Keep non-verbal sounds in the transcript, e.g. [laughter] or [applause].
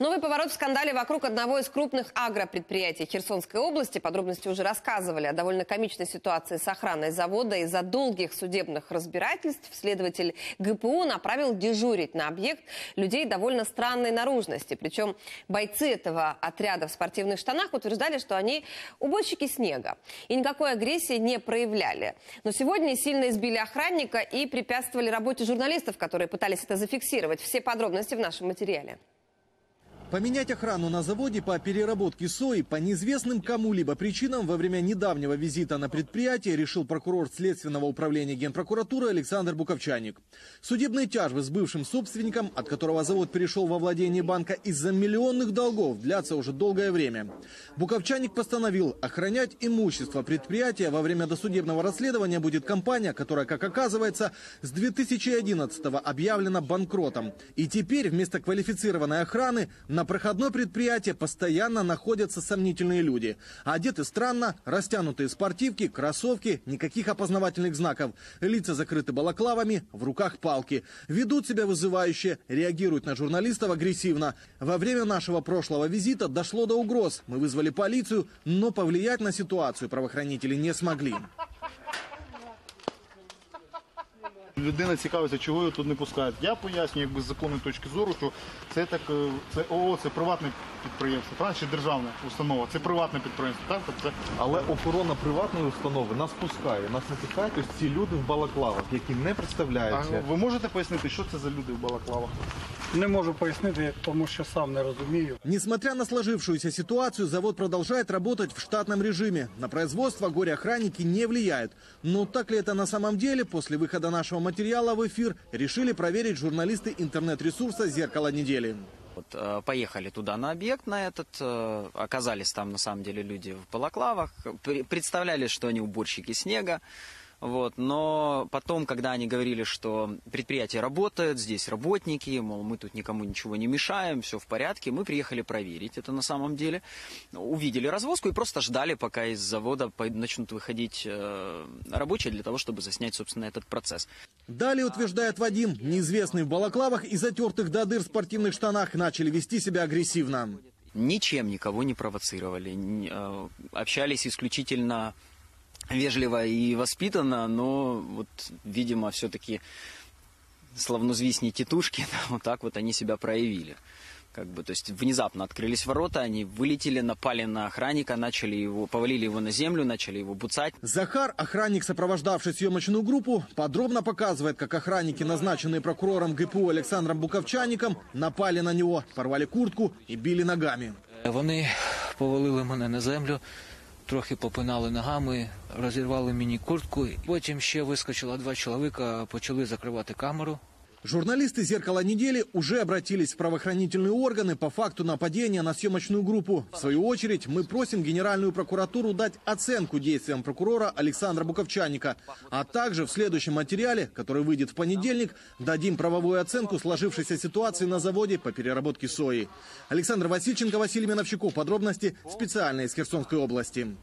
Новый поворот в скандале вокруг одного из крупных агропредприятий Херсонской области. Подробности уже рассказывали о довольно комичной ситуации с охраной завода. Из-за долгих судебных разбирательств следователь ГПУ направил дежурить на объект людей довольно странной наружности. Причем бойцы этого отряда в спортивных штанах утверждали, что они уборщики снега. И никакой агрессии не проявляли. Но сегодня сильно избили охранника и препятствовали работе журналистов, которые пытались это зафиксировать. Все подробности в нашем материале. Поменять охрану на заводе по переработке сои по неизвестным кому-либо причинам во время недавнего визита на предприятие решил прокурор Следственного управления Генпрокуратуры Александр Буковчаник. Судебные тяжбы с бывшим собственником, от которого завод перешел во владение банка из-за миллионных долгов, длятся уже долгое время. Буковчаник постановил охранять имущество предприятия во время досудебного расследования будет компания, которая, как оказывается, с 2011 объявлена банкротом. И теперь вместо квалифицированной охраны на проходное предприятие постоянно находятся сомнительные люди. Одеты странно, растянутые спортивки, кроссовки, никаких опознавательных знаков. Лица закрыты балаклавами, в руках палки. Ведут себя вызывающе, реагируют на журналистов агрессивно. Во время нашего прошлого визита дошло до угроз. Мы вызвали полицию, но повлиять на ситуацию правоохранители не смогли. Людина цікавиться, чого його тут не пускають. Я пояснюю, якби з законної точки зору, що це так е, це ООО, це приватне підприємство, так? чи державна установа, це приватне підприємство. Так, тобто це Але охорона приватної установи нас пускає. Нас не пускають ось ці люди в балаклавах, які не а ви можете пояснити, що це за люди в балаклавах? Не можу пояснити, тому що сам не розумію. Несмотря на сложившуюся ситуацию, завод продолжает работать в штатном режиме. На производство горе-охранники не влияют. Но так ли это на самом деле? После выхода нашего материала в эфир решили проверить журналисты интернет-ресурса «Зеркало недели». Вот, э, поехали туда на объект на этот, э, оказались там на самом деле люди в балаклавах, Пре- представляли, что они уборщики снега, вот, но потом, когда они говорили, что предприятие работает, здесь работники, мол, мы тут никому ничего не мешаем, все в порядке, мы приехали проверить это на самом деле, увидели развозку и просто ждали, пока из завода начнут выходить э, рабочие для того, чтобы заснять, собственно, этот процесс. Далее, утверждает Вадим, неизвестные в балаклавах и затертых до дыр спортивных штанах начали вести себя агрессивно. ничем никого не провоцировали, э, общались исключительно вежливо и воспитанно, но вот, видимо, все-таки славнозвестные тетушки, [laughs] да, вот так вот они себя проявили. Как бы, то есть внезапно открылись ворота, они вылетели, напали на охранника, начали его, повалили его на землю, начали его буцать. Захар, охранник, сопровождавший съемочную группу, подробно показывает, как охранники, назначенные прокурором ГПУ Александром Буковчаником, напали на него, порвали куртку и били ногами. Вони повалили мене на землю, трохи попинали ногами, розірвали мені куртку. Потім ще вискочило два чоловіка, почали закривати камеру. Журналисты «Зеркала недели» уже обратились в правоохранительные органы по факту нападения на съемочную группу. В свою очередь, мы просим Генеральную прокуратуру дать оценку действиям прокурора Александра Буковчаника. А также в следующем материале, который выйдет в понедельник, дадим правовую оценку сложившейся ситуации на заводе по переработке сои. Александр Васильченко, Василий Меновщиков. Подробности специально из Херсонской области.